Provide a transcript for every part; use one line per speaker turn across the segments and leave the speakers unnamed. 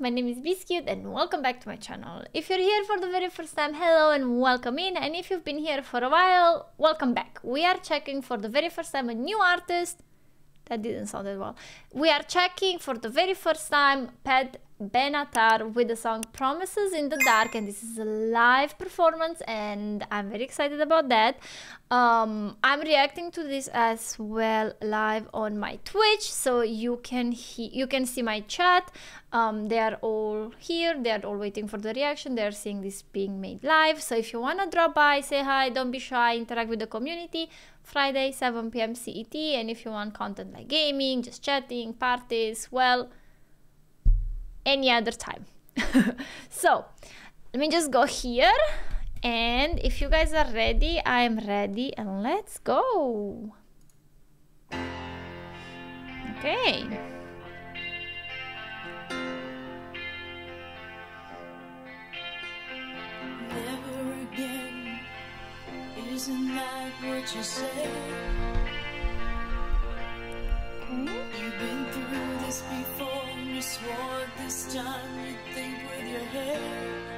my name is Bisscute and welcome back to my channel. If you're here for the very first time, hello and welcome in and if you've been here for a while, welcome back. We are checking for the very first time a new artist. That didn't sound that well. We are checking for the very first time Pat Benatar with the song Promises in the Dark and this is a live performance and I'm very excited about that. Um, I'm reacting to this as well live on my Twitch so you can you can see my chat. Um, they are all here, they are all waiting for the reaction, they are seeing this being made live. So if you wanna drop by, say hi, don't be shy, interact with the community, Friday 7 p.m. CET and if you want content like gaming, just chatting, parties, well, any other time. so let me just go here and if you guys are ready, I'm ready and let's go. Okay.
Never again. Isn't that what you say? Mm-hmm. You've been through this before. You swore this time you'd think with your head.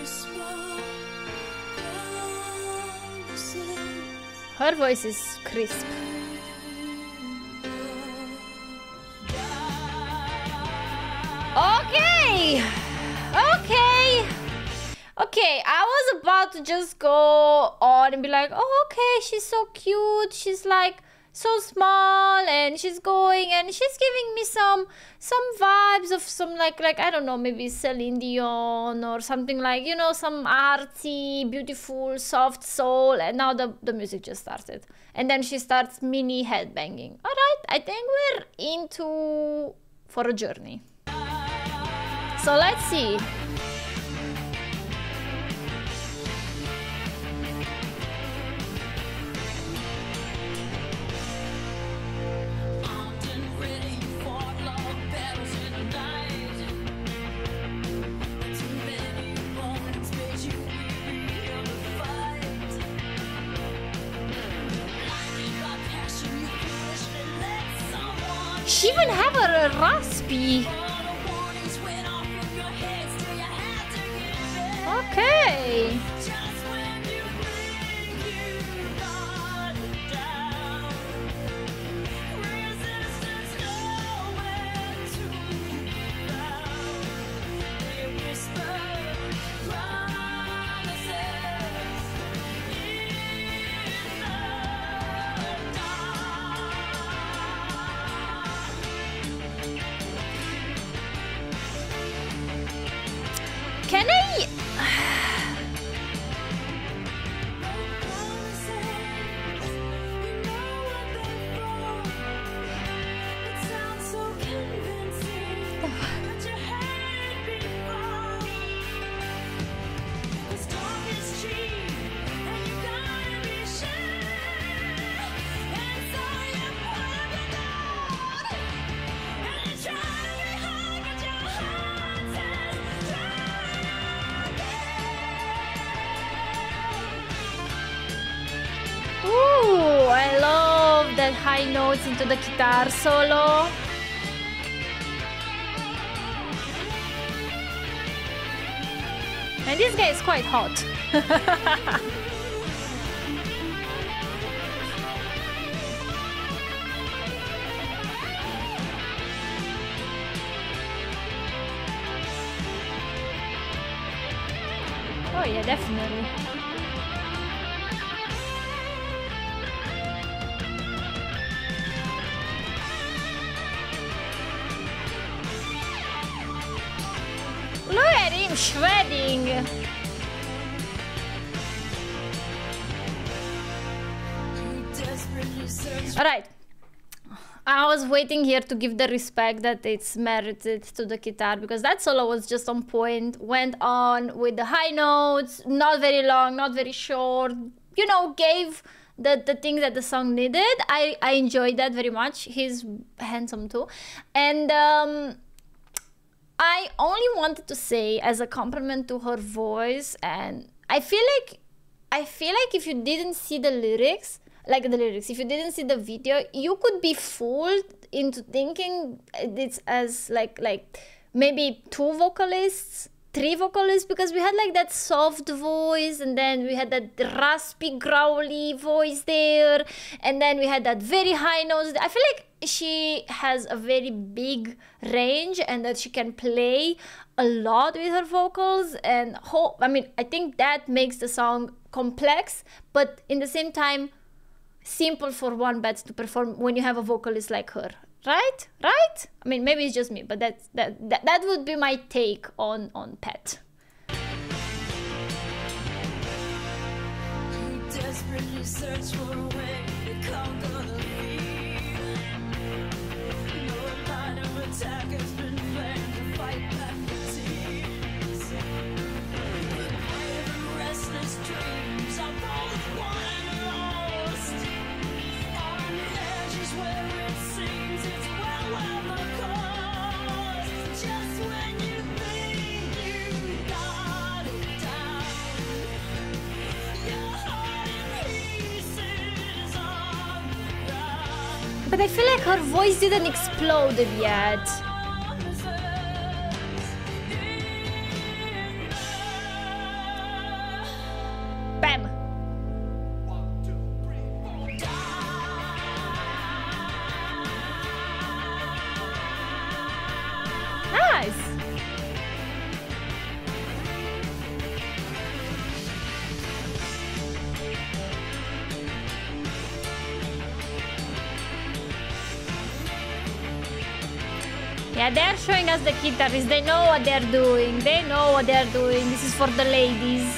Whisper promises.
Her voice is crisp. Okay. Okay. Okay, I was about to just go on and be like, oh, okay, she's so cute. She's like so small and she's going and she's giving me some some vibes of some like like I don't know, maybe Celine Dion or something like, you know, some artsy, beautiful, soft soul and now the, the music just started. And then she starts mini headbanging. Alright, I think we're into for a journey. So let's see. She even have a, a raspy. High notes into the guitar solo. And this guy is quite hot. oh yeah, definitely. Shredding. Alright. I was waiting here to give the respect that it's merited to the guitar because that solo was just on point. Went on with the high notes, not very long, not very short. You know, gave the the thing that the song needed. I I enjoyed that very much. He's handsome too, and um, I only wanted to say as a compliment to her voice, and I feel like I feel like if you didn't see the lyrics, like the lyrics, if you didn't see the video, you could be fooled into thinking it's as like like maybe two vocalists three vocalists because we had like that soft voice and then we had that raspy growly voice there and then we had that very high notes. I feel like she has a very big range and that she can play a lot with her vocals and i mean i think that makes the song complex but in the same time simple for one bat to perform when you have a vocalist like her right? Right? I mean maybe it's just me but that's that that, that would be my take on on Pat.
You but
i feel like her voice didn't explode yet Yeah, they're showing us the guitarists. They know what they're doing. They know what they're doing. This is for the ladies.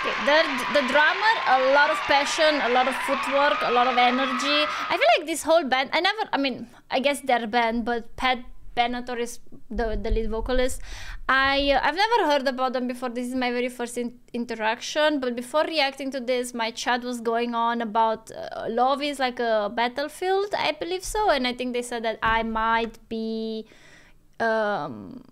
Okay, the, the drummer, a lot of passion, a lot of footwork, a lot of energy. I feel like this whole band, I never, I mean, I guess they're a band, but Pat Benatar is the, the lead vocalist. I, uh, I've never heard about them before. This is my very first in- interaction. But before reacting to this, my chat was going on about uh, Love is like a battlefield, I believe so. And I think they said that I might be. Um,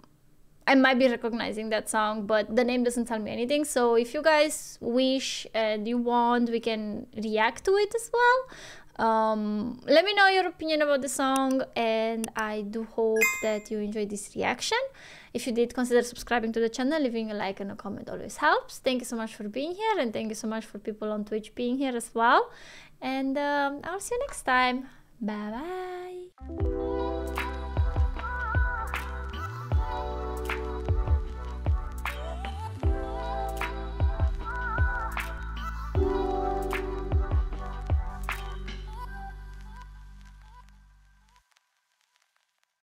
I might be recognizing that song, but the name doesn't tell me anything. So if you guys wish and you want, we can react to it as well. Um, let me know your opinion about the song, and I do hope that you enjoyed this reaction. If you did, consider subscribing to the channel, leaving a like and a comment always helps. Thank you so much for being here, and thank you so much for people on Twitch being here as well. And um, I'll see you next time. Bye bye.